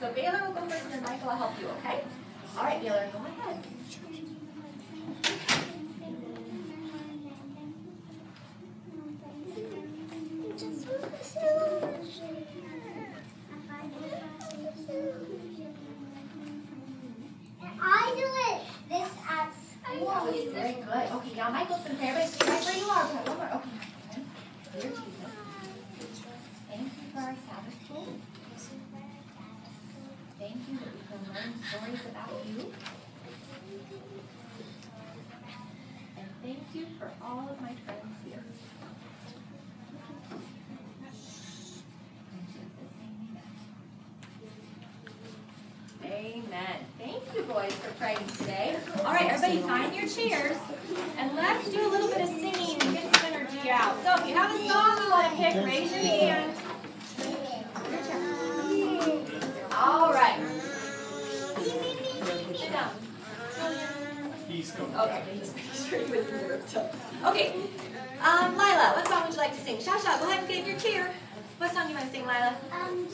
So Baylor will go first, and then Michael will help you, okay? All right, Baylor, go ahead. I do it this at school. very good. Okay, now Michael's gonna pray. Everybody right where you are. One more. Okay. Thank you for our Sabbath school. Learn stories about you. And thank you for all of my friends here. Amen. Thank you, boys, for praying today. All right, everybody, find your chairs and let's do a little bit of singing and get some energy out. So, if you have a song you want to pick, raise your hand. Sit down. He's coming. Okay, just make sure you was in the room. So, okay. Um, Lila, what song would you like to sing? Shasha, go ahead and get in your chair. What song do you want to sing, Lila? Um,